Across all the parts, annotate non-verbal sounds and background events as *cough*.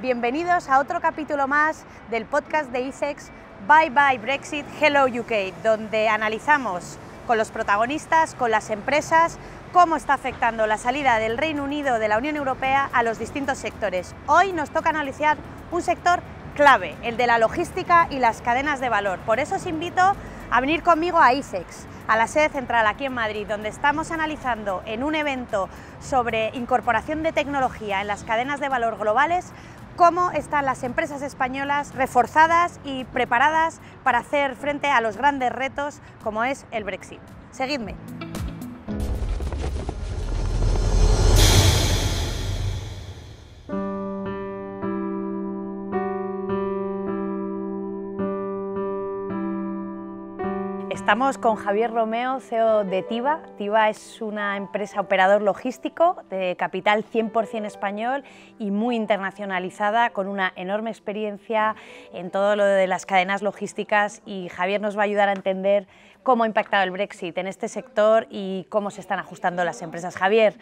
bienvenidos a otro capítulo más del podcast de ISEX Bye Bye Brexit, Hello UK, donde analizamos con los protagonistas, con las empresas, cómo está afectando la salida del Reino Unido de la Unión Europea a los distintos sectores. Hoy nos toca analizar un sector clave, el de la logística y las cadenas de valor. Por eso os invito a venir conmigo a ISEX, a la sede central aquí en Madrid, donde estamos analizando en un evento sobre incorporación de tecnología en las cadenas de valor globales cómo están las empresas españolas reforzadas y preparadas para hacer frente a los grandes retos como es el Brexit. Seguidme. Estamos con Javier Romeo, CEO de TIVA. TIVA es una empresa operador logístico de capital 100% español y muy internacionalizada, con una enorme experiencia en todo lo de las cadenas logísticas y Javier nos va a ayudar a entender cómo ha impactado el Brexit en este sector y cómo se están ajustando las empresas. Javier,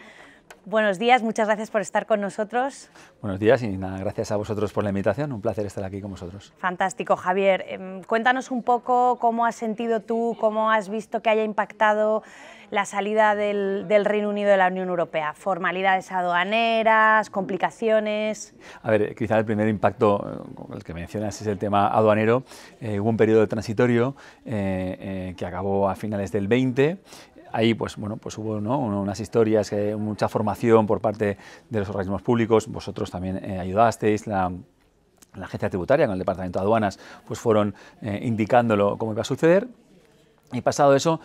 Buenos días, muchas gracias por estar con nosotros. Buenos días y nada, gracias a vosotros por la invitación, un placer estar aquí con vosotros. Fantástico, Javier. Em, cuéntanos un poco cómo has sentido tú, cómo has visto que haya impactado la salida del, Reino Unido de la Unión Europea. Formalidades aduaneras, complicaciones. A ver, quizá el primer impacto, eh, el que mencionas, es el tema aduanero. Eh, hubo un periodo transitorio eh, que acabó a finales del 20 ahí pues, bueno, pues hubo unas historias, eh, mucha formación por parte de los organismos públicos, vosotros también eh, ayudasteis, la, agencia tributaria con el departamento de aduanas pues fueron eh, indicándolo cómo iba a suceder. Y pasado eso,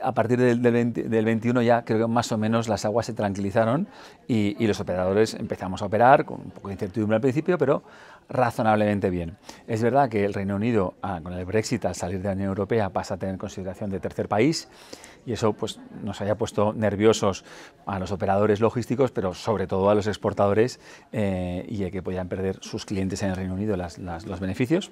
a partir del, del, 21 ya creo que más o menos las aguas se tranquilizaron y, los operadores empezamos a operar con un poco de incertidumbre al principio, pero razonablemente bien. Es verdad que el Reino Unido, ah, con el Brexit, al salir de la Unión Europea, pasa a tener consideración de tercer país y eso pues, nos haya puesto nerviosos a los operadores logísticos, pero sobre todo a los exportadores eh, y que podían perder sus clientes en el Reino Unido los beneficios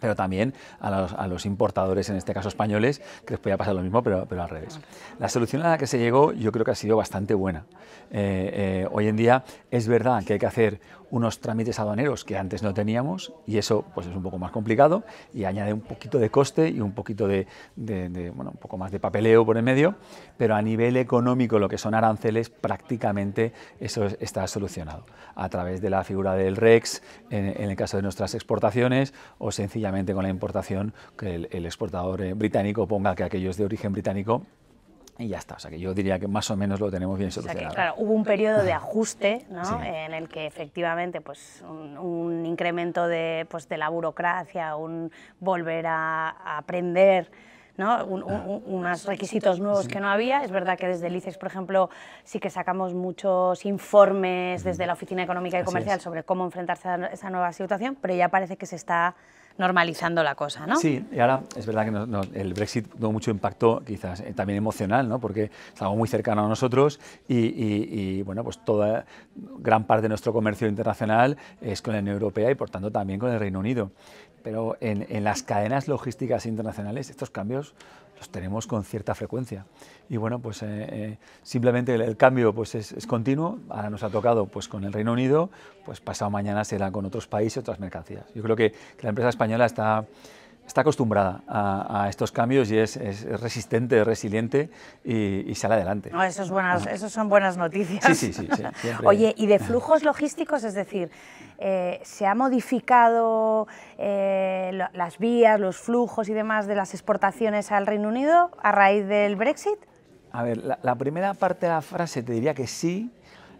pero también a los, importadores, en este caso españoles, que les podía pasar lo mismo, pero, pero, al revés. La solución a la que se llegó yo creo que ha sido bastante buena. Eh, eh, hoy en día es verdad que hay que hacer unos trámites aduaneros que antes no teníamos y eso pues es un poco más complicado y añade un poquito de coste y un poquito de, bueno, un poco más de papeleo por en medio, pero a nivel económico lo que son aranceles prácticamente eso está solucionado. A través de la figura del REX en, el caso de nuestras exportaciones o sencillamente con la importación que el, el exportador eh, británico ponga que aquello es de origen británico y ya está. O sea que yo diría que más o menos lo tenemos bien solucionado. claro, hubo un periodo de ajuste ¿no? en el que efectivamente pues, un, incremento de, pues, de la burocracia, un volver a, aprender. ¿no? unos requisitos nuevos que no había. Es verdad que desde el ICEX, por ejemplo, sí que sacamos muchos informes desde la Oficina Económica y Comercial sobre cómo enfrentarse a esa nueva situación, pero ya parece que se está normalizando la cosa, ¿no? Sí, y ahora es verdad que el Brexit tuvo mucho impacto, quizás eh, también emocional, ¿no? Porque es algo muy cercano a nosotros y, bueno, pues toda gran parte de nuestro comercio internacional es con la Unión Europea y por tanto también con el Reino Unido. Pero en las cadenas logísticas internacionales estos cambios los tenemos con cierta frecuencia. Y bueno, pues eh, eh, simplemente el, cambio pues es, continuo. Ahora nos ha tocado pues con el Reino Unido, pues pasado mañana será con otros países, otras mercancías. Yo creo que, la empresa española está está acostumbrada a, estos cambios y es, resistente, resiliente y, sale adelante. No, eso, es buenas, eso son buenas noticias. Sí, sí, sí. *laughs* Oye, ¿y de flujos logísticos? Es decir, eh, ¿se ha modificado eh, las vías, los flujos y demás de las exportaciones al Reino Unido a raíz del Brexit? A ver, la, primera parte de la frase te diría que sí,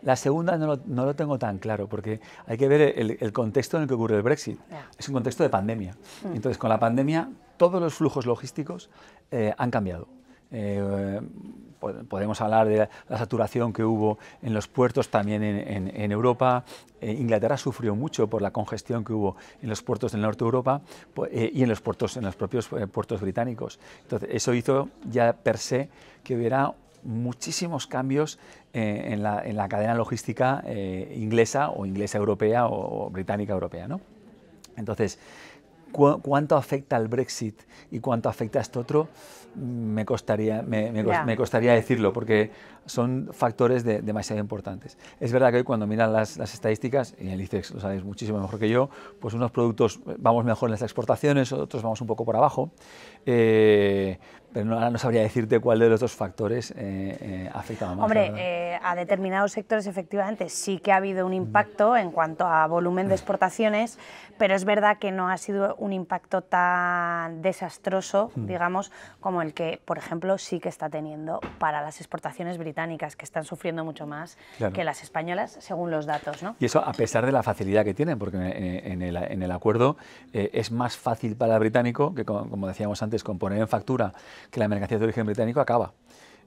la segunda no lo, tengo tan claro, porque hay que ver el, contexto en el que ocurre el Brexit. Es un contexto de pandemia. Mm. Entonces, con la pandemia, todos los flujos logísticos eh, han cambiado. Eh, podemos hablar de la saturación que hubo en los puertos también en, Europa. Eh, Inglaterra sufrió mucho por la congestión que hubo en los puertos del norte de Europa y en los puertos, en los propios puertos británicos. Entonces, eso hizo ya per se que hubiera muchísimos cambios eh, en, la, cadena logística eh, inglesa o inglesa europea o, británica europea. ¿no? Entonces, cuánto afecta el Brexit y cuánto afecta a esto otro, me costaría, me, me, costaría decirlo, porque son factores demasiado importantes. Es verdad que hoy cuando miran las, las, estadísticas, y el ICEX lo sabéis muchísimo mejor que yo, pues unos productos vamos mejor en las exportaciones, otros vamos un poco por abajo. Eh, pero no, ahora no sabría decirte cuál de los dos factores eh, eh afecta más. Hombre, eh, a determinados sectores efectivamente sí que ha habido un impacto en cuanto a volumen de exportaciones, pero es verdad que no ha sido un impacto tan desastroso, mm. digamos, como el que, por ejemplo, sí que está teniendo para las exportaciones británicas, que están sufriendo mucho más que las españolas, según los datos. ¿no? Y eso a pesar de la facilidad que tienen, porque en, el, en el, acuerdo eh, es más fácil para el británico, que como decíamos antes, con poner en factura que la mercancía de origen británico acaba.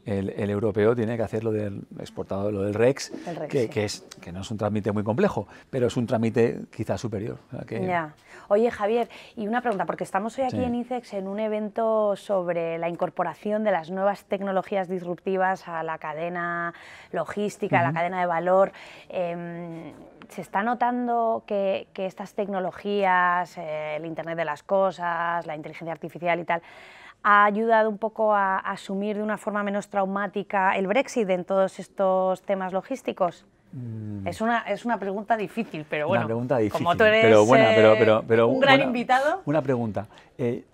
El, europeo tiene que hacer lo del exportado, lo del REX, que, es, que no es un trámite muy complejo, pero es un trámite quizás superior. Ya. Oye, Javier, y una pregunta, porque estamos hoy aquí en ICEX en un evento sobre la incorporación de las nuevas tecnologías disruptivas a la cadena logística, a la cadena de valor. Em, ¿Se está notando que, estas tecnologías, eh, el Internet de las Cosas, la inteligencia artificial y tal, ha ayudado un poco a, asumir de una forma menos traumática el Brexit en todos estos temas logísticos? Mm. Es, una, es una pregunta difícil, pero bueno, una pregunta difícil, como tú eres pero pero, pero, un gran invitado. Una pregunta. Eh,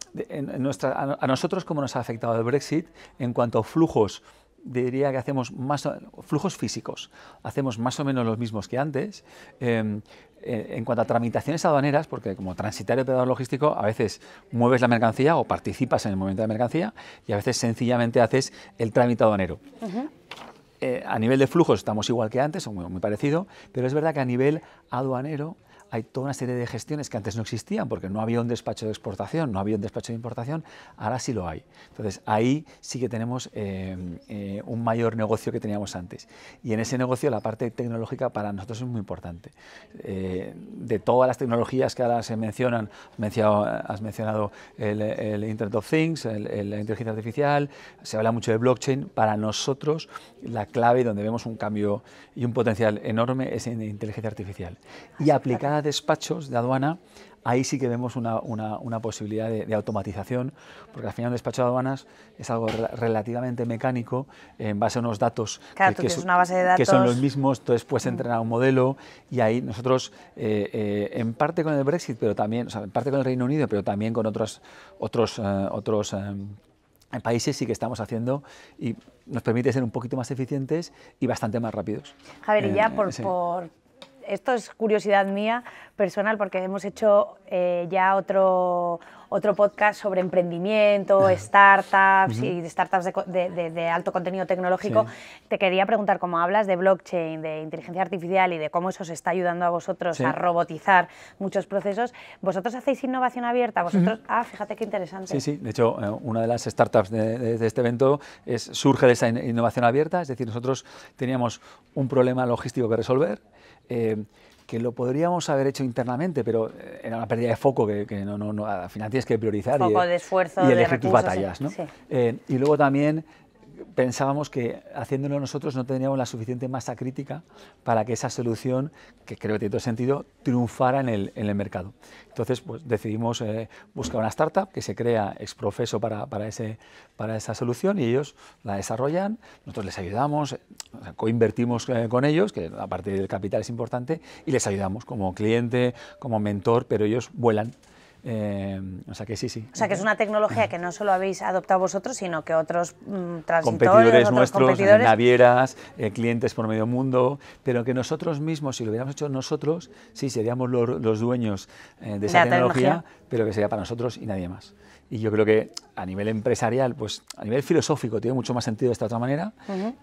nuestra, a, nosotros, ¿cómo nos ha afectado el Brexit en cuanto a flujos diría que hacemos más flujos físicos, hacemos más o menos los mismos que antes. Em, eh, en cuanto a tramitaciones aduaneras, porque como transitario operador logístico, a veces mueves la mercancía o participas en el momento de mercancía y a veces sencillamente haces el trámite aduanero. Eh, a nivel de flujos estamos igual que antes, o muy, muy parecido, pero es verdad que a nivel aduanero hay toda una serie de gestiones que antes no existían porque no había un despacho de exportación, no había un despacho de importación, ahora sí lo hay. Entonces ahí sí que tenemos eh, eh, un mayor negocio que teníamos antes. Y en ese negocio la parte tecnológica para nosotros es muy importante. Eh, de todas las tecnologías que ahora se mencionan, has mencionado el, Internet of Things, la inteligencia artificial, se habla mucho de blockchain, para nosotros la clave donde vemos un cambio y un potencial enorme es en inteligencia artificial. Y aplicada despachos de aduana, ahí sí que vemos una, una, posibilidad de, automatización, porque al final un despacho de aduanas es algo relativamente mecánico, en base a unos datos, que, son, una base de datos que, son los mismos, entonces puedes mm. entrenar un modelo y ahí nosotros, eh, eh, en parte con el Brexit, pero también, o sea, en parte con el Reino Unido, pero también con otros, otros, eh, otros países sí que estamos haciendo y nos permite ser un poquito más eficientes y bastante más rápidos. Javier, y ya por, por, esto es curiosidad mía personal porque hemos hecho eh, ya otro, otro podcast sobre emprendimiento, startups y startups de, alto contenido tecnológico. Te quería preguntar, como hablas de blockchain, de inteligencia artificial y de cómo eso os está ayudando a vosotros a robotizar muchos procesos, ¿vosotros hacéis innovación abierta? ¿Vosotros? Ah, fíjate qué interesante. Sí, sí. De hecho, eh, una de las startups de, este evento es, surge de esa innovación abierta, es decir, nosotros teníamos un problema logístico que resolver eh, que lo podríamos haber hecho internamente, pero eh, era una pérdida de foco que, no, no, al final tienes que priorizar y, de esfuerzo, y elegir tus batallas. ¿no? Eh, y luego también pensábamos que haciéndolo nosotros no tendríamos la suficiente masa crítica para que esa solución, que creo que tiene todo sentido, triunfara en el, en el mercado. Entonces pues, decidimos eh, buscar una startup que se crea exprofeso para, para, ese, para esa solución y ellos la desarrollan, nosotros les ayudamos, coinvertimos eh, con ellos, que aparte del capital es importante, y les ayudamos como cliente, como mentor, pero ellos vuelan. Eh, o sea que sí, sí. O sea que es una tecnología que no solo habéis adoptado vosotros, sino que otros mm, competidores nuestros, navieras, eh, clientes por medio mundo, pero que nosotros mismos, si lo hubiéramos hecho nosotros, sí seríamos los, dueños eh, de esa tecnología, pero que sería para nosotros y nadie más. Y yo creo que a nivel empresarial, pues a nivel filosófico tiene mucho más sentido de esta otra manera.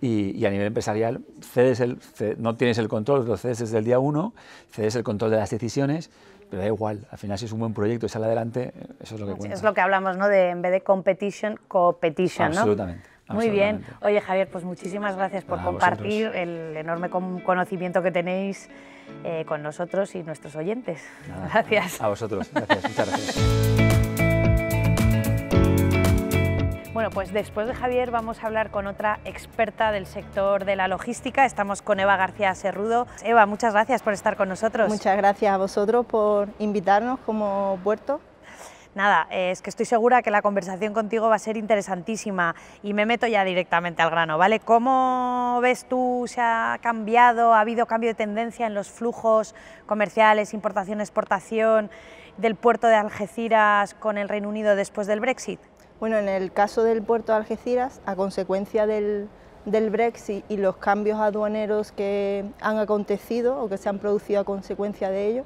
Y, a nivel empresarial cedes el, no tienes el control, lo cedes desde el día uno, cedes el control de las decisiones, pero da igual, al final si es un buen proyecto y sale adelante, eso es lo que cuenta. Es lo que hablamos, ¿no? De en vez de competition, competition, ¿no? Absolutamente. Muy bien. Oye, Javier, pues muchísimas gracias por compartir el enorme conocimiento que tenéis eh, con nosotros y nuestros oyentes. gracias. A vosotros, gracias. Muchas gracias. *laughs* Bueno, pues después de Javier vamos a hablar con otra experta del sector de la logística. Estamos con Eva García Serrudo. Eva, muchas gracias por estar con nosotros. Muchas gracias a vosotros por invitarnos como puerto. Nada, es que estoy segura que la conversación contigo va a ser interesantísima y me meto ya directamente al grano, ¿vale? ¿Cómo ves tú, se ha cambiado, ha habido cambio de tendencia en los flujos comerciales, importación, exportación del puerto de Algeciras con el Reino Unido después del Brexit? Bueno, en el caso del puerto de Algeciras, a consecuencia del, Brexit y los cambios aduaneros que han acontecido o que se han producido a consecuencia de ello,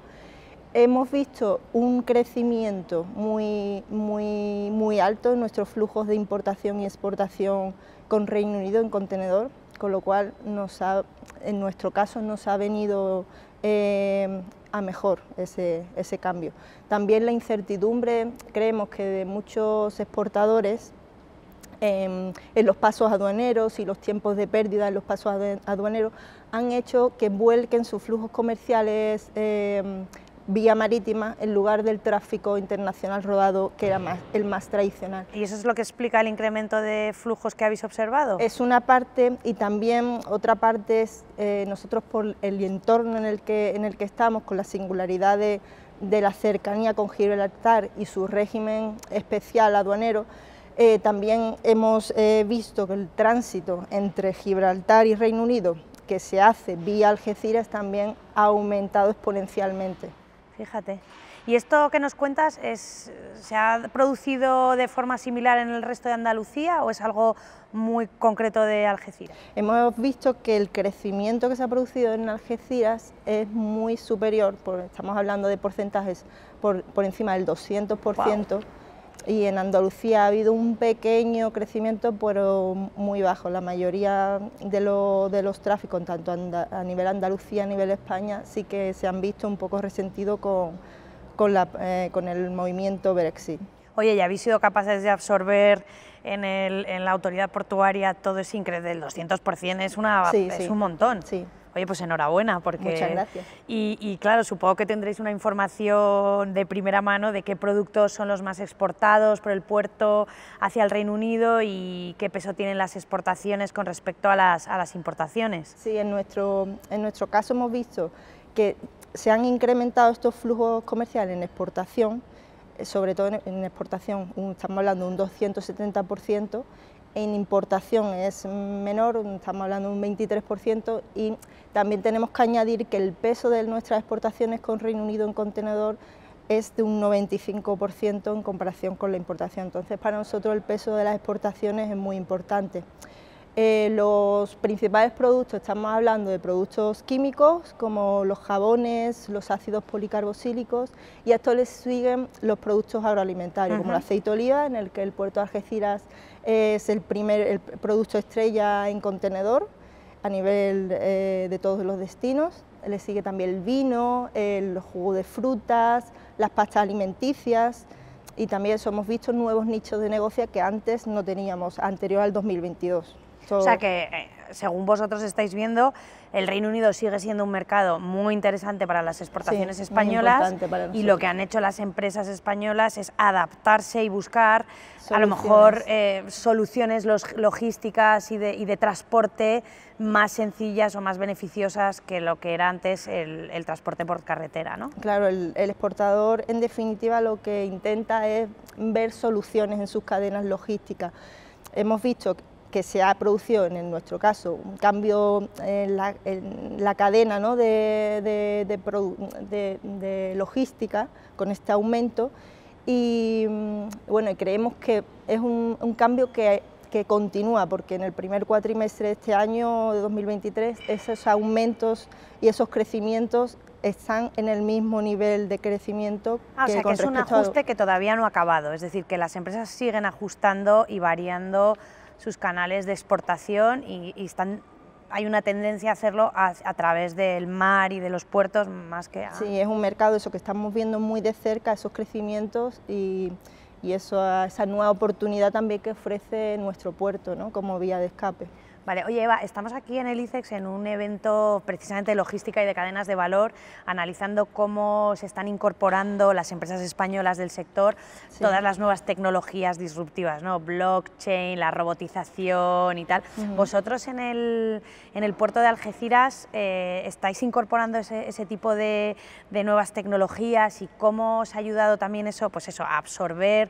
hemos visto un crecimiento muy, muy, muy alto en nuestros flujos de importación y exportación con Reino Unido en contenedor, con lo cual nos en nuestro caso nos ha venido eh, a mejor ese, cambio. También la incertidumbre, creemos que de muchos exportadores em, en los pasos aduaneros y los tiempos de pérdida en los pasos aduaneros han hecho que vuelquen sus flujos comerciales em, vía marítima en lugar del tráfico internacional rodado que era más, el más tradicional. ¿Y eso es lo que explica el incremento de flujos que habéis observado? Es una parte y también otra parte es eh, nosotros por el entorno en el que, en el que estamos, con la singularidad de, la cercanía con Gibraltar y su régimen especial aduanero, eh, también hemos eh, visto que el tránsito entre Gibraltar y Reino Unido que se hace vía Algeciras también ha aumentado exponencialmente. Fíjate. ¿Y esto que nos cuentas es, se ha producido de forma similar en el resto de Andalucía o es algo muy concreto de Algeciras? Hemos visto que el crecimiento que se ha producido en Algeciras es muy superior, estamos hablando de porcentajes por, encima del 200%. Y en Andalucía ha habido un pequeño crecimiento, pero muy bajo. La mayoría de, los tráficos, tanto a nivel Andalucía, a nivel España, sí que se han visto un poco resentidos con, con, eh, con el movimiento Brexit. Oye, ¿ya habéis sido capaces de absorber en, en la autoridad portuaria todo ese incremento del 200%? Es, una, es un montón. Sí. Oye, pues enhorabuena, porque... Muchas gracias. Y, claro, supongo que tendréis una información de primera mano de qué productos son los más exportados por el puerto hacia el Reino Unido y qué peso tienen las exportaciones con respecto a las, a las importaciones. Sí, en nuestro, en nuestro caso hemos visto que se han incrementado estos flujos comerciales en exportación, eh, sobre todo en exportación, estamos hablando de un 270%, en importación es menor, estamos hablando de un 23%, y también tenemos que añadir que el peso de nuestras exportaciones con Reino Unido en contenedor es de un 95% en comparación con la importación. Entonces, para nosotros el peso de las exportaciones es muy importante. Eh, los principales productos, estamos hablando de productos químicos como los jabones, los ácidos policarbosílicos y a esto les siguen los productos agroalimentarios como el aceite de oliva, en el que el puerto de Algeciras es el primer producto estrella en contenedor a nivel eh, de todos los destinos. Le sigue también el vino, el jugo de frutas, las pastas alimenticias y también hemos visto nuevos nichos de negocio que antes no teníamos, anterior al 2022. O sea que, eh, según vosotros estáis viendo, el Reino Unido sigue siendo un mercado muy interesante para las exportaciones españolas y lo que han hecho las empresas españolas es adaptarse y buscar a lo mejor eh, soluciones logísticas y de, transporte más sencillas o más beneficiosas que lo que era antes el, transporte por carretera. ¿no? Claro, el, el exportador en definitiva lo que intenta es ver soluciones en sus cadenas logísticas. Hemos visto que se ha producido en nuestro caso un cambio en la, cadena de, logística con este aumento. Y mm, bueno, creemos que es un, cambio que, continúa porque en el primer cuatrimestre de este año de 2023 esos aumentos y esos crecimientos están en el mismo nivel de crecimiento ah, que o sea, que es un ajuste que todavía no ha acabado, es decir, que las empresas siguen ajustando y variando sus canales de exportación y, están hay una tendencia a hacerlo a, través del mar y de los puertos más que a... Sí, es un mercado eso que estamos viendo muy de cerca, esos crecimientos y, y eso, esa nueva oportunidad también que ofrece nuestro puerto ¿no? como vía de escape. Vale, oye Eva, estamos aquí en el ICEX en un evento precisamente de logística y de cadenas de valor, analizando cómo se están incorporando las empresas españolas del sector, todas las nuevas tecnologías disruptivas, ¿no? blockchain, la robotización y tal. Vosotros en el, en el puerto de Algeciras eh, estáis incorporando ese, tipo de, de nuevas tecnologías y cómo os ha ayudado también eso, pues eso, a absorber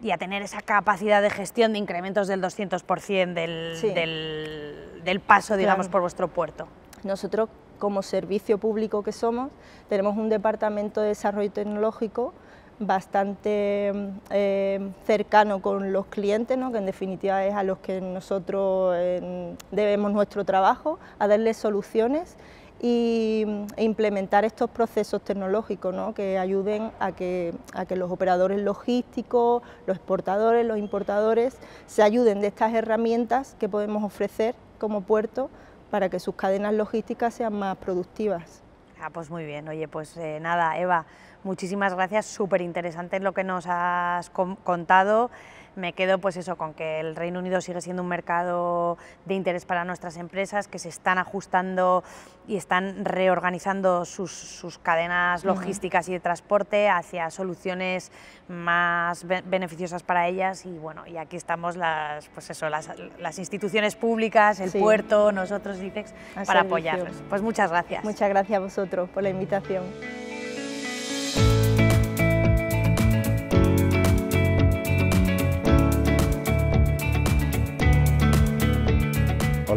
y a tener esa capacidad de gestión de incrementos del 200% del, del, del, paso, digamos, por vuestro puerto. Nosotros, como servicio público que somos, tenemos un departamento de desarrollo tecnológico bastante eh, cercano con los clientes, ¿no? que en definitiva es a los que nosotros eh, debemos nuestro trabajo, a darles soluciones y, e implementar estos procesos tecnológicos ¿no? que ayuden a que, a que los operadores logísticos, los exportadores, los importadores se ayuden de estas herramientas que podemos ofrecer como puerto para que sus cadenas logísticas sean más productivas. Ah, pues muy bien, oye, pues eh, nada, Eva, muchísimas gracias, súper interesante lo que nos has contado me quedo pues eso con que el Reino Unido sigue siendo un mercado de interés para nuestras empresas, que se están ajustando y están reorganizando sus, cadenas logísticas y de transporte hacia soluciones más beneficiosas para ellas y bueno, y aquí estamos las, pues eso, las, instituciones públicas, el puerto, nosotros, DICEX, para apoyarlos. Pues muchas gracias. Muchas gracias a vosotros por la invitación.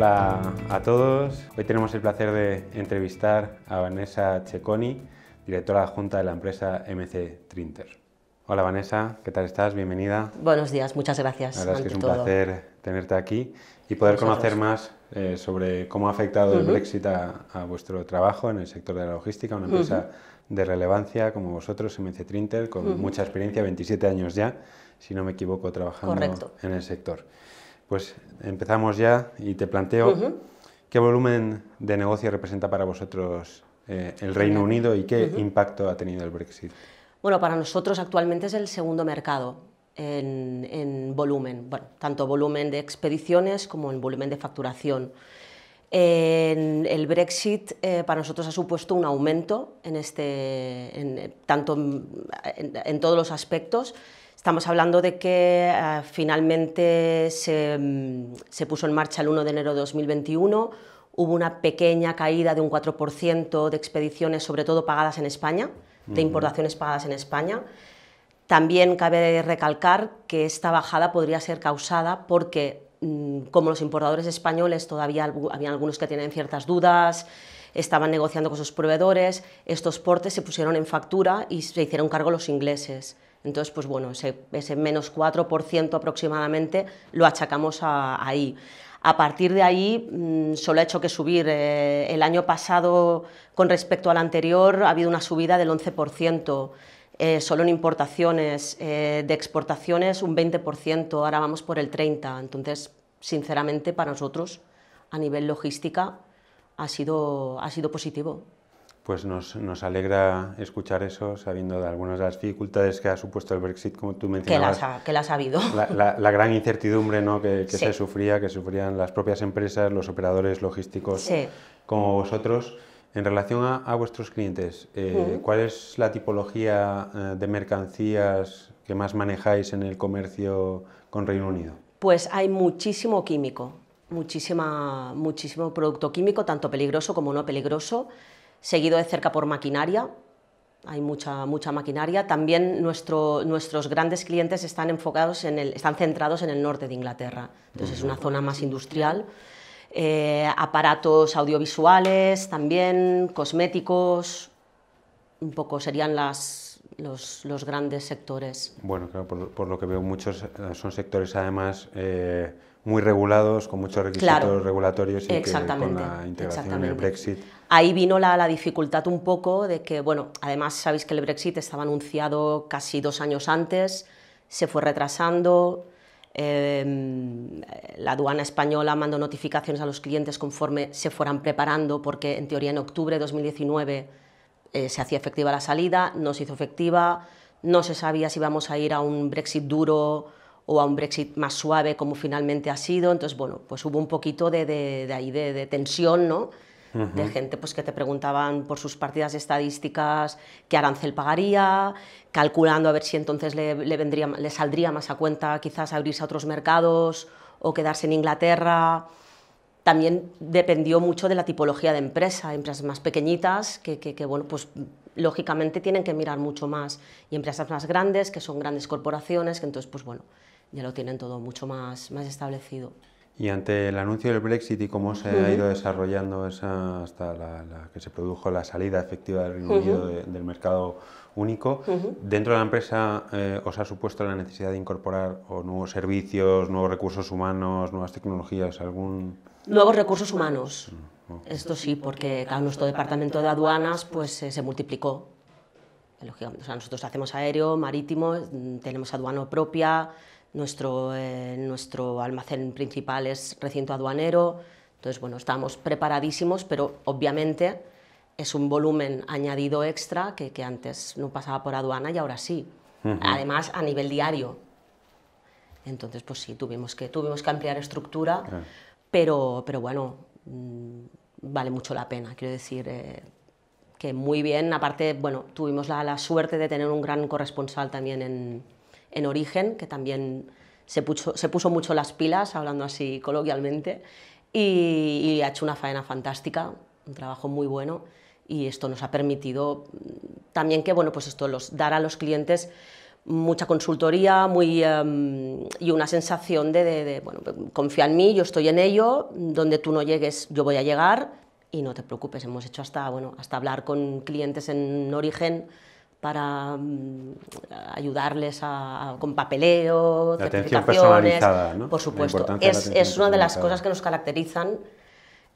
Hola a todos. Hoy tenemos el placer de entrevistar a Vanessa Checoni, directora adjunta de la empresa MC Trinter. Hola Vanessa, ¿qué tal estás? Bienvenida. Buenos días, muchas gracias. La verdad es que es un placer tenerte aquí y poder conocer más eh, sobre cómo ha afectado el Brexit a, vuestro trabajo en el sector de la logística, una empresa de relevancia como vosotros, MC Trinter, con mucha experiencia, 27 años ya, si no me equivoco, trabajando en el sector. Pues empezamos ya y te planteo qué volumen de negocio representa para vosotros eh, el Reino Unido y qué impacto ha tenido el Brexit. Bueno, para nosotros actualmente es el segundo mercado en, volumen, bueno, tanto volumen de expediciones como en volumen de facturación. el Brexit eh, para nosotros ha supuesto un aumento en este, tanto en todos los aspectos Estamos hablando de que eh, finalmente mm, se, puso en marcha el 1 de enero de 2021, hubo una pequeña caída de un 4% de expediciones, sobre todo pagadas en España, de importaciones pagadas en España. También cabe recalcar que esta bajada podría ser causada porque, mm, como los importadores españoles todavía había algunos que tienen ciertas dudas, estaban negociando con sus proveedores, estos portes se pusieron en factura y se hicieron cargo los ingleses. Entonces, pues bueno, ese, menos 4% aproximadamente lo achacamos ahí. A partir de ahí, mm, solo ha hecho que subir. Eh, el año pasado, con respecto al anterior, ha habido una subida del 11%. Eh, solo en importaciones, eh, de exportaciones un 20%, ahora vamos por el 30%. Entonces, sinceramente, para nosotros, a nivel logística, ha sido, ha sido positivo pues nos, nos, alegra escuchar eso, sabiendo de algunas de las dificultades que ha supuesto el Brexit, como tú mencionabas. Que las ha, habido. La, la, gran incertidumbre ¿no? que, que se sufría, que sufrían las propias empresas, los operadores logísticos como vosotros. En relación a, vuestros clientes, eh, ¿cuál es la tipología eh, de mercancías que más manejáis en el comercio con Reino Unido? Pues hay muchísimo químico, muchísima, muchísimo producto químico, tanto peligroso como no peligroso seguido de cerca por maquinaria, hay mucha, mucha maquinaria. También nuestros grandes clientes están enfocados en el, están centrados en el norte de Inglaterra, entonces es una zona más industrial. Eh, aparatos audiovisuales, también cosméticos, un poco serían las, los, los grandes sectores. Bueno, claro, por, lo que veo, muchos eh, son sectores además eh, muy regulados, con muchos requisitos regulatorios y que con la integración en el Brexit Ahí vino la, dificultad un poco de que, bueno, además sabéis que el Brexit estaba anunciado casi dos años antes, se fue retrasando, em, la aduana española mandó notificaciones a los clientes conforme se fueran preparando, porque en teoría en octubre de 2019 eh, se hacía efectiva la salida, no se hizo efectiva, no se sabía si íbamos a ir a un Brexit duro o a un Brexit más suave como finalmente ha sido. Entonces, bueno, pues hubo un poquito de, de, ahí de, tensión, ¿no? De gente pues, que te preguntaban por sus partidas estadísticas qué arancel pagaría, calculando a ver si entonces le, le, vendría, le saldría más a cuenta quizás abrirse a otros mercados o quedarse en Inglaterra. También dependió mucho de la tipología de empresa, empresas más pequeñitas que, que, bueno, pues lógicamente tienen que mirar mucho más y empresas más grandes que son grandes corporaciones que entonces pues bueno ya lo tienen todo mucho más, más establecido. Y ante el anuncio del Brexit y cómo se ha ido desarrollando esa, hasta la, que se produjo la salida efectiva del Reino Unido del mercado único, dentro de la empresa eh, os ha supuesto la necesidad de incorporar o nuevos servicios, nuevos recursos humanos, nuevas tecnologías, algún... Nuevos recursos humanos. Mm, Esto sí, porque cada nuestro departamento de aduanas pues, eh, se multiplicó. O sea, nosotros hacemos aéreo, marítimo, mm, tenemos aduana propia, nuestro, eh, nuestro almacén principal es recinto aduanero, entonces bueno, estamos preparadísimos, pero obviamente es un volumen añadido extra que, que antes no pasaba por aduana y ahora sí. Además, a nivel diario. Entonces, pues sí, tuvimos que, tuvimos que ampliar estructura, pero, pero bueno, mm, vale mucho la pena, quiero decir. Eh, que muy bien, aparte, bueno, tuvimos la, la suerte de tener un gran corresponsal también en, en Origen, que también se puso, mucho las pilas, hablando así coloquialmente, y, ha hecho una faena fantástica, un trabajo muy bueno, y esto nos ha permitido también que, bueno, pues esto, los, dar a los clientes mucha consultoría muy, em, y una sensación de, de, bueno, confía en mí, yo estoy en ello, donde tú no llegues, yo voy a llegar, y no te preocupes, hemos hecho hasta, bueno, hasta hablar con clientes en origen, para mm, ayudarles a, con papeleo, la atención personalizada, ¿no? Por supuesto, es, es una de las cosas que nos caracterizan,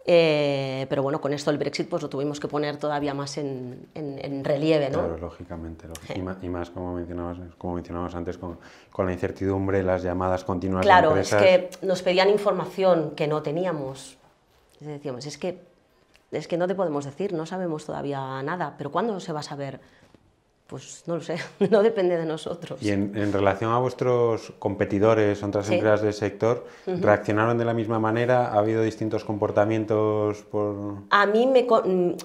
eh, pero bueno, con esto el Brexit pues lo tuvimos que poner todavía más en, en, relieve, ¿no? Claro, lógicamente, y, más, como mencionabas, como mencionabas antes con, con, la incertidumbre, las llamadas continuas claro, de empresas... es que nos pedían información que no teníamos, decíamos, es que es que no te podemos decir, no sabemos todavía nada, pero ¿cuándo se va a saber? Pues no lo sé, *laughs* no depende de nosotros. Y en, relación a vuestros competidores, otras empresas del sector, ¿reaccionaron de la misma manera? ¿Ha habido distintos comportamientos? Por... A, mí me,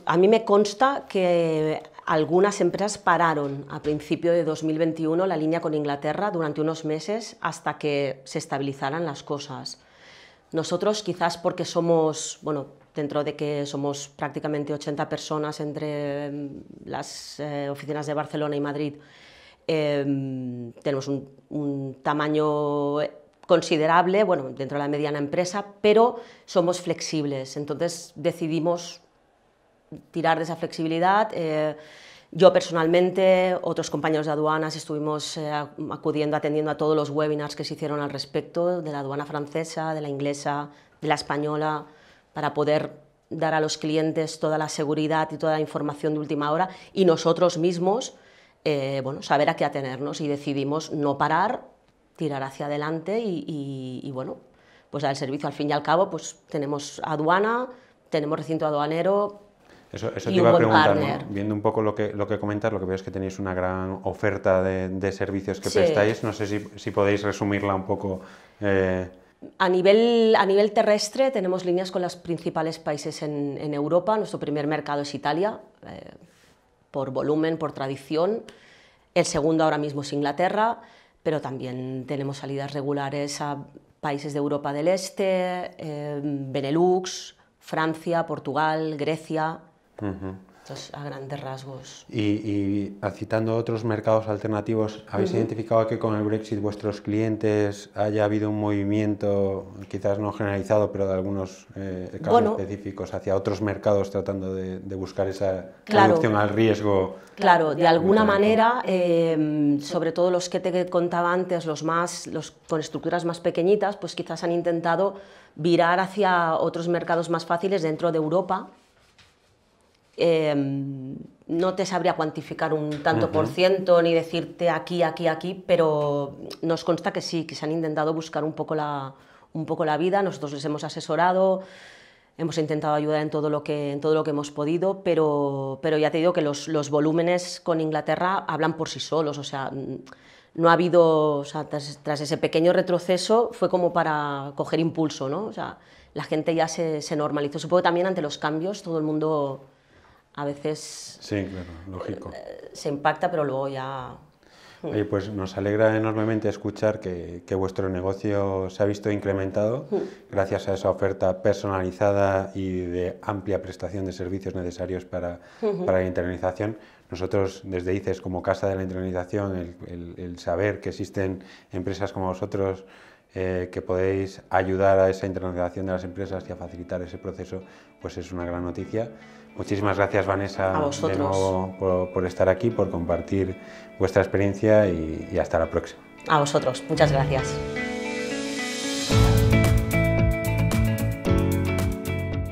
a mí me consta que algunas empresas pararon a principio de 2021 la línea con Inglaterra durante unos meses hasta que se estabilizaran las cosas. Nosotros quizás porque somos, bueno, dentro de que somos prácticamente 80 personas entre mm, las eh, oficinas de Barcelona y Madrid, em, tenemos un, tamaño considerable, bueno, dentro de la mediana empresa, pero somos flexibles, entonces decidimos tirar de esa flexibilidad. Eh, yo personalmente, otros compañeros de aduanas, estuvimos eh, acudiendo, atendiendo a todos los webinars que se hicieron al respecto, de la aduana francesa, de la inglesa, de la española, para poder dar a los clientes toda la seguridad y toda la información de última hora y nosotros mismos eh, bueno, saber a qué atenernos y decidimos no parar, tirar hacia adelante y, bueno, pues dar el servicio. Al fin y al cabo, pues tenemos aduana, tenemos recinto aduanero, eso, eso te iba a preguntar, viendo un poco lo que, lo que comentas, lo que veo es que tenéis una gran oferta de, servicios que prestáis. No sé si, si, podéis resumirla un poco. Eh, a nivel, a nivel terrestre tenemos líneas con los principales países en, Europa. Nuestro primer mercado es Italia, eh, por volumen, por tradición. El segundo ahora mismo es Inglaterra, pero también tenemos salidas regulares a países de Europa del Este, eh, Benelux, Francia, Portugal, Grecia a grandes rasgos. Y, citando otros mercados alternativos, ¿habéis identificado que con el Brexit vuestros clientes haya habido un movimiento, quizás no generalizado, pero de algunos eh, casos específicos, hacia otros mercados tratando de, buscar esa reducción al riesgo? Claro, de alguna manera, em, sobre todo los que te contaba antes, los más, los con estructuras más pequeñitas, pues quizás han intentado virar hacia otros mercados más fáciles dentro de Europa Em, no te sabría cuantificar un tanto por ciento ni decirte aquí, aquí, aquí, pero nos consta que sí, que se han intentado buscar un poco la, un poco la vida, nosotros les hemos asesorado, hemos intentado ayudar en todo lo que, en todo lo que hemos podido, pero, pero ya te digo que los, los volúmenes con Inglaterra hablan por sí solos, o sea, no ha habido, o sea, tras, ese pequeño retroceso fue como para coger impulso, ¿no? O sea, la gente ya se, se normalizó. Supongo que también ante los cambios todo el mundo a veces... Sí, claro, lógico. Eh, se impacta, pero luego ya... Oye, pues nos alegra enormemente escuchar que, que, vuestro negocio se ha visto incrementado hmm. gracias a esa oferta personalizada y de amplia prestación de servicios necesarios para, para la internalización. Nosotros, desde ICES, como Casa de la Internalización, el, saber que existen empresas como vosotros eh, que podéis ayudar a esa internalización de las empresas y a facilitar ese proceso, pues es una gran noticia. Muchísimas gracias, Vanessa, de nuevo por, estar aquí, por compartir vuestra experiencia y, y hasta la próxima. A vosotros, muchas gracias.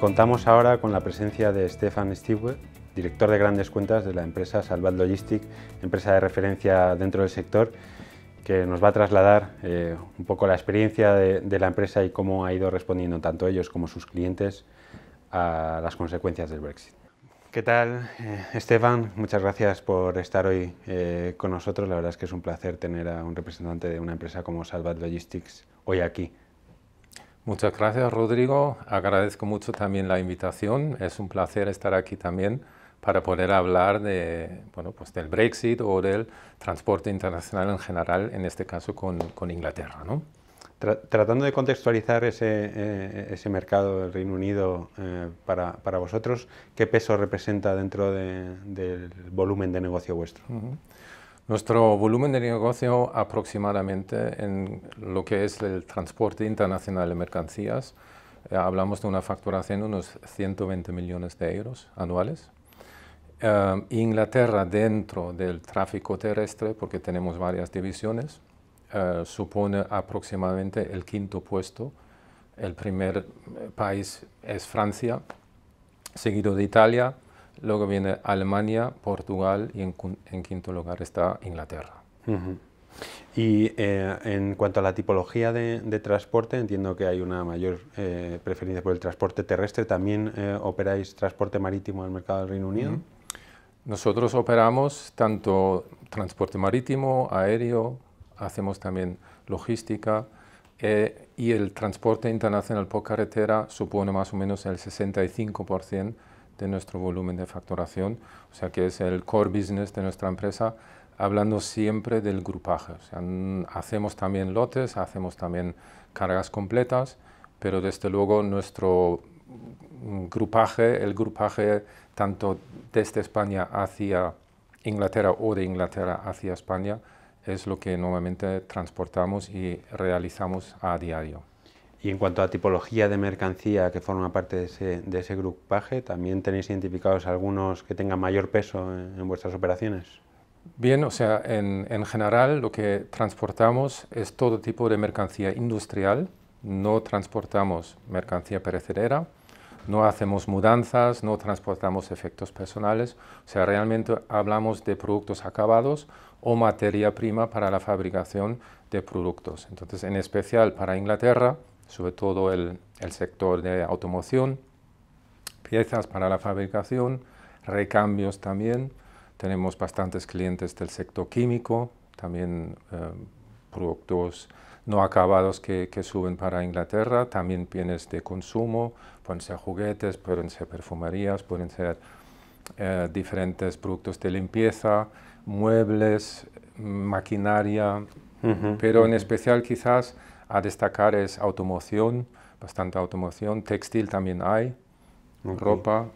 Contamos ahora con la presencia de Stefan Stewart, director de grandes cuentas de la empresa Salvat Logistic, empresa de referencia dentro del sector, que nos va a trasladar eh, un poco la experiencia de, la empresa y cómo ha ido respondiendo tanto ellos como sus clientes a las consecuencias del Brexit. ¿Qué tal, eh, Esteban? Muchas gracias por estar hoy eh, con nosotros. La verdad es que es un placer tener a un representante de una empresa como Salvat Logistics hoy aquí. Muchas gracias, Rodrigo. Agradezco mucho también la invitación. Es un placer estar aquí también para poder hablar de, bueno, pues del Brexit o del transporte internacional en general, en este caso con, con Inglaterra. ¿no? Tratando de contextualizar ese, eh, ese, mercado del Reino Unido eh, para, para, vosotros, ¿qué peso representa dentro de, del volumen de negocio vuestro? Nuestro volumen de negocio aproximadamente en lo que es el transporte internacional de mercancías, eh, hablamos de una facturación de unos 120 millones de euros anuales. Inglaterra dentro del tráfico terrestre, porque tenemos varias divisiones, eh, supone aproximadamente el quinto puesto. El primer eh, país es Francia, seguido de Italia, luego viene Alemania, Portugal y en, quinto lugar está Inglaterra. Y eh, en cuanto a la tipología de, transporte, entiendo que hay una mayor preferencia por el transporte terrestre. ¿También operáis transporte marítimo al mercado del Reino Unido? Nosotros operamos tanto transporte marítimo, aéreo, hacemos también logística eh, y el transporte internacional por carretera supone más o menos el 65% de nuestro volumen de facturación, o sea que es el core business de nuestra empresa, hablando siempre del grupaje. O sea, hacemos también lotes, hacemos también cargas completas, pero desde luego nuestro grupaje, el grupaje tanto desde España hacia Inglaterra o de Inglaterra hacia España, es lo que normalmente transportamos y realizamos a diario. Y en cuanto a tipología de mercancía que forma parte de ese, de ese grupaje, ¿también tenéis identificados algunos que tengan mayor peso en, vuestras operaciones? Bien, o sea, en, en, general lo que transportamos es todo tipo de mercancía industrial, no transportamos mercancía perecedera, no hacemos mudanzas, no transportamos efectos personales, o sea, realmente hablamos de productos acabados o materia prima para la fabricación de productos. Entonces, en especial para Inglaterra, sobre todo el, sector de automoción, piezas para la fabricación, recambios también. Tenemos bastantes clientes del sector químico, también eh, productos no acabados que, suben para Inglaterra, también bienes de consumo, pueden ser juguetes, pueden ser perfumerías, pueden ser eh, diferentes productos de limpieza, muebles, maquinaria, pero en especial quizás a destacar es automoción, bastante automoción, textil también hay, ropa,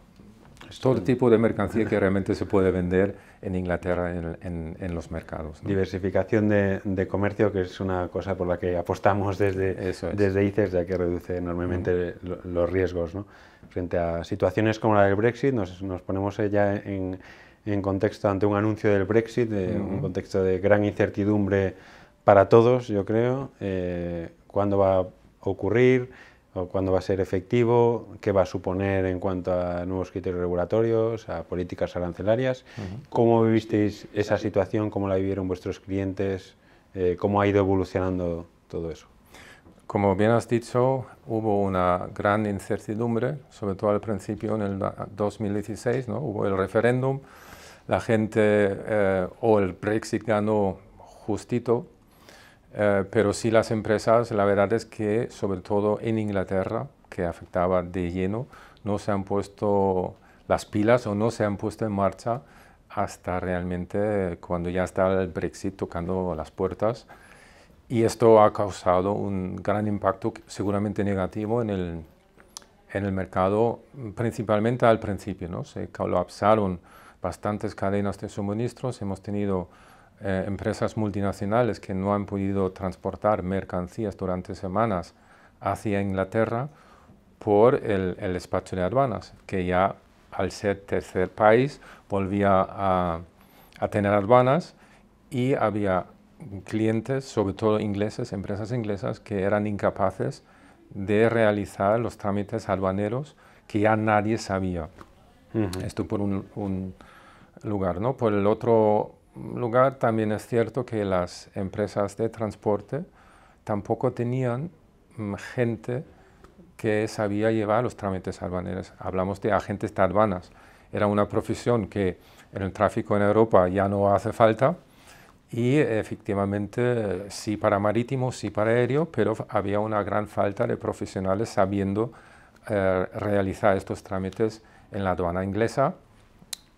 todo tipo de mercancía que *laughs* realmente se puede vender en Inglaterra en, en, los mercados. Diversificación de, de, comercio, que es una cosa por la que apostamos desde, desde ICES, ya que reduce enormemente los riesgos. ¿no? Frente a situaciones como la del Brexit, nos, nos ponemos ya en, en contexto ante un anuncio del Brexit, de, un contexto de gran incertidumbre para todos, yo creo, eh, cuándo va a ocurrir o cuándo va a ser efectivo, qué va a suponer en cuanto a nuevos criterios regulatorios, a políticas arancelarias. ¿Cómo vivisteis esa situación? ¿Cómo la vivieron vuestros clientes? Eh, ¿Cómo ha ido evolucionando todo eso? Como bien has dicho, hubo una gran incertidumbre, sobre todo al principio en el 2016, ¿no? hubo el referéndum, la gente eh, o el Brexit ganó justito, eh, pero sí las empresas, la verdad es que sobre todo en Inglaterra, que afectaba de lleno, no se han puesto las pilas o no se han puesto en marcha hasta realmente cuando ya está el Brexit tocando las puertas. Y esto ha causado un gran impacto seguramente negativo en el, en el mercado, principalmente al principio. ¿no? Se colapsaron bastantes cadenas de suministros, hemos tenido eh, empresas multinacionales que no han podido transportar mercancías durante semanas hacia Inglaterra por el, el despacho de aduanas, que ya al ser tercer país volvía a, a tener aduanas y había clientes, sobre todo ingleses, empresas inglesas, que eran incapaces de realizar los trámites aduaneros que ya nadie sabía. Esto por un, un, lugar, ¿no? Por el otro lugar, también es cierto que las empresas de transporte tampoco tenían mm, gente que sabía llevar los trámites aduaneros. Hablamos de agentes de aduanas. Era una profesión que en el tráfico en Europa ya no hace falta y efectivamente sí para marítimo, sí para aéreo, pero había una gran falta de profesionales sabiendo eh, realizar estos trámites en la aduana inglesa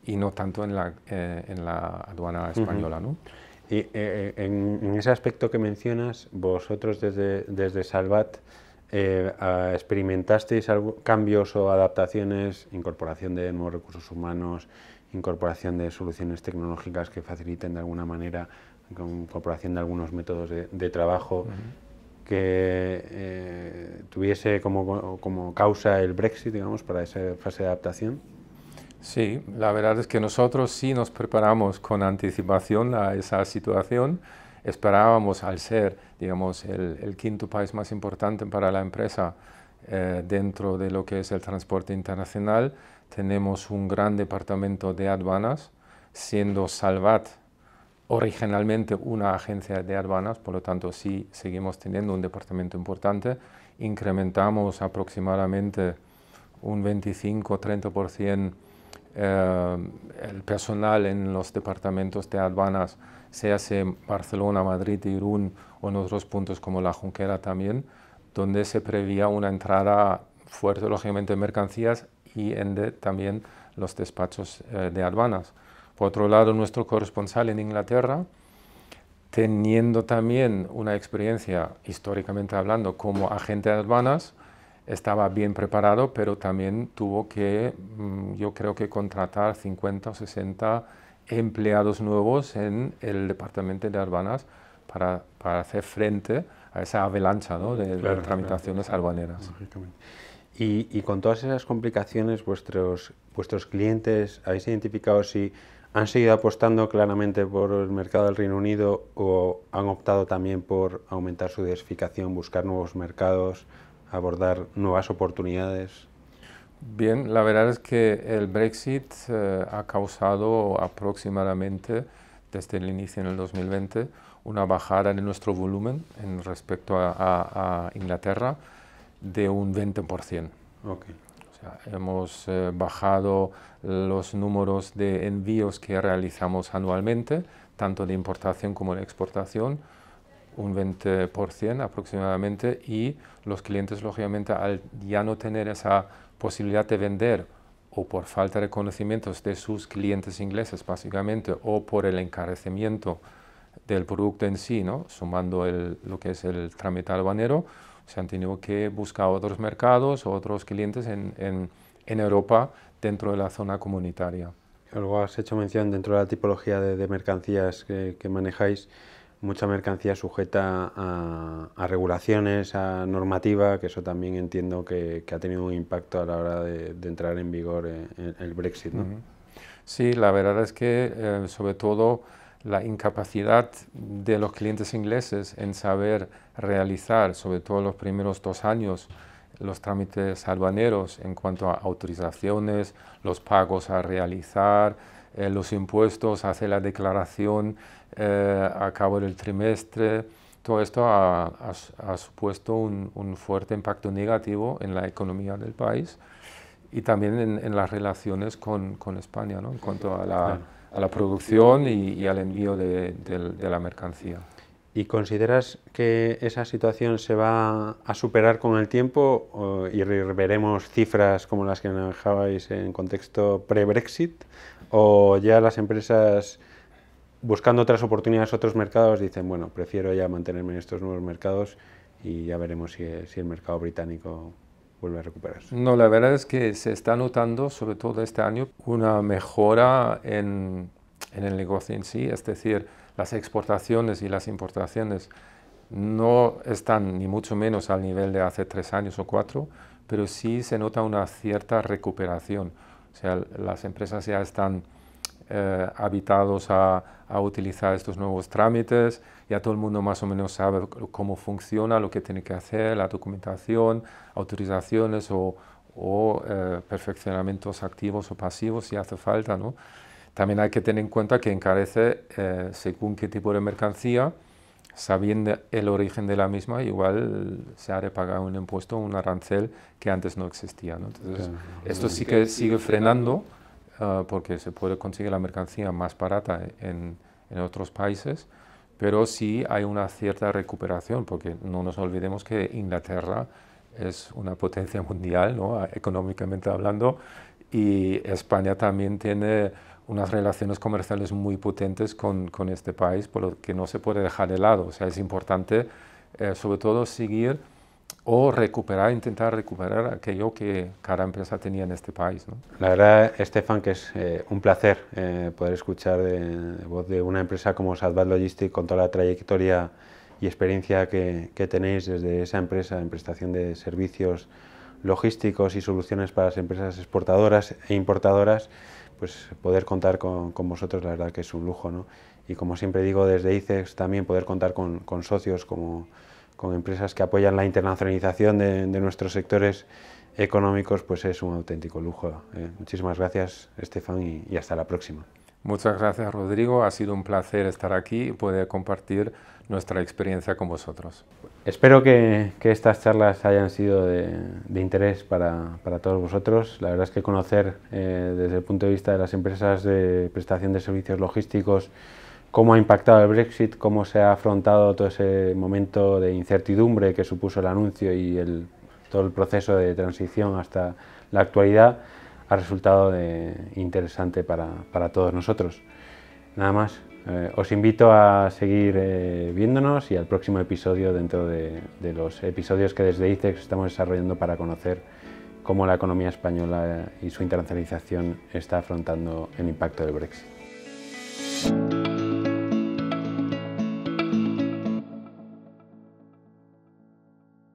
y no tanto en la, eh, en la aduana española. ¿no? Y eh, eh, en, ese aspecto que mencionas, vosotros desde, desde Salvat experimentasteis cambios o adaptaciones, incorporación de nuevos recursos humanos, incorporación de soluciones tecnológicas que faciliten de alguna manera, incorporación de algunos métodos de, trabajo. que tuviese como, como causa el Brexit, digamos, para esa fase de adaptación? Sí, la verdad es que nosotros sí nos preparamos con anticipación a esa situación. Esperábamos, al ser, digamos, el, quinto país más importante para la empresa eh, dentro de lo que es el transporte internacional, tenemos un gran departamento de aduanas, siendo Salvat originalmente una agencia de aduanas, por lo tanto sí seguimos teniendo un departamento importante. Incrementamos aproximadamente un 25-30% eh, el personal en los departamentos de aduanas, sea en Barcelona, Madrid, Irún o en otros puntos como la Junquera también, donde se prevía una entrada fuerte, lógicamente, de mercancías y en también los despachos eh, de aduanas. Por otro lado, nuestro corresponsal en Inglaterra, teniendo también una experiencia, históricamente hablando, como agente de aduanas, estaba bien preparado, pero también tuvo que, mm, yo creo que contratar 50 o 60 empleados nuevos en el departamento de aduanas para, para hacer frente a esa avalancha ¿no? de, tramitaciones aduaneras. Y, y, con todas esas complicaciones, vuestros, vuestros clientes, ¿habéis identificado si han seguido apostando claramente por el mercado del Reino Unido o han optado también por aumentar su diversificación, buscar nuevos mercados? abordar nuevas oportunidades? Bien, la verdad es que el Brexit eh, ha causado aproximadamente desde el inicio en el 2020 una bajada de nuestro volumen en respecto a, Inglaterra de un 20%. Okay. O sea, hemos eh, bajado los números de envíos que realizamos anualmente, tanto de importación como de exportación, un 20% aproximadamente y los clientes lógicamente al ya no tener esa posibilidad de vender o por falta de conocimientos de sus clientes ingleses básicamente o por el encarecimiento del producto en sí, ¿no? sumando el, lo que es el trámite aduanero, se han tenido que buscar otros mercados, otros clientes en, en, en Europa dentro de la zona comunitaria. Luego has hecho mención dentro de la tipología de, de mercancías que, que manejáis, mucha mercancía sujeta a, regulaciones, a normativa, que eso también entiendo que, ha tenido un impacto a la hora de, entrar en vigor el Brexit. ¿no? Sí, la verdad es que eh, sobre todo la incapacidad de los clientes ingleses en saber realizar, sobre todo los primeros dos años, los trámites aduaneros en cuanto a autorizaciones, los pagos a realizar, eh, los impuestos, hacer la declaración eh, a cabo del trimestre. Todo esto ha, supuesto un, fuerte impacto negativo en la economía del país y también en, las relaciones con, España, ¿no? en cuanto a la, a la producción y, al envío de, la mercancía. ¿Y consideras que esa situación se va a superar con el tiempo y veremos cifras como las que manejabais en contexto pre-Brexit? ¿O ya las empresas buscando otras oportunidades, otros mercados, dicen, bueno, prefiero ya mantenerme en estos nuevos mercados y ya veremos si, si el mercado británico vuelve a recuperarse. No, la verdad es que se está notando, sobre todo este año, una mejora en, en el negocio en sí, es decir, las exportaciones y las importaciones no están ni mucho menos al nivel de hace tres años o cuatro, pero sí se nota una cierta recuperación. O sea, las empresas ya están eh, habitados a, a, utilizar estos nuevos trámites, ya todo el mundo más o menos sabe cómo funciona, lo que tiene que hacer, la documentación, autorizaciones o, o eh, perfeccionamientos activos o pasivos si hace falta. ¿no? También hay que tener en cuenta que encarece eh, según qué tipo de mercancía, sabiendo el origen de la misma, igual se ha de pagar un impuesto, un arancel que antes no existía. ¿no? Entonces, esto sí que sigue frenando Ah, porque se puede conseguir la mercancía más barata en, en, otros países, pero sí hay una cierta recuperación, porque no nos olvidemos que Inglaterra es una potencia *laughs* mundial, ¿no? económicamente hablando, y España también tiene unas relaciones comerciales muy potentes con, con, este país, por lo que no se puede dejar de lado. O sea, es importante, eh, sobre todo, seguir o recuperar, intentar recuperar aquello que cada empresa tenía en este país. ¿no? La verdad, Estefan, que es eh, un placer eh, poder escuchar de, voz de una empresa como Sadbat Logistics con toda la trayectoria y experiencia que, que, tenéis desde esa empresa en prestación de servicios logísticos y soluciones para las empresas exportadoras e importadoras, pues poder contar con, con vosotros, la verdad que es un lujo. ¿no? Y como siempre digo, desde ICEX también poder contar con, con socios como con empresas que apoyan la internacionalización de, nuestros sectores económicos, pues es un auténtico lujo. Eh. muchísimas gracias, Estefan, y, hasta la próxima. Muchas gracias, Rodrigo. Ha sido un placer estar aquí y poder compartir nuestra experiencia con vosotros. Espero que, estas charlas hayan sido de, interés para, todos vosotros. La verdad es que conocer eh, desde el punto de vista de las empresas de prestación de servicios logísticos cómo ha impactado el Brexit, cómo se ha afrontado todo ese momento de incertidumbre que supuso el anuncio y el, todo el proceso de transición hasta la actualidad, ha resultado interesante para, para, todos nosotros. Nada más, eh, os invito a seguir eh, viéndonos y al próximo episodio dentro de, de los episodios que desde ICEX estamos desarrollando para conocer cómo la economía española y su internacionalización está afrontando el impacto del Brexit.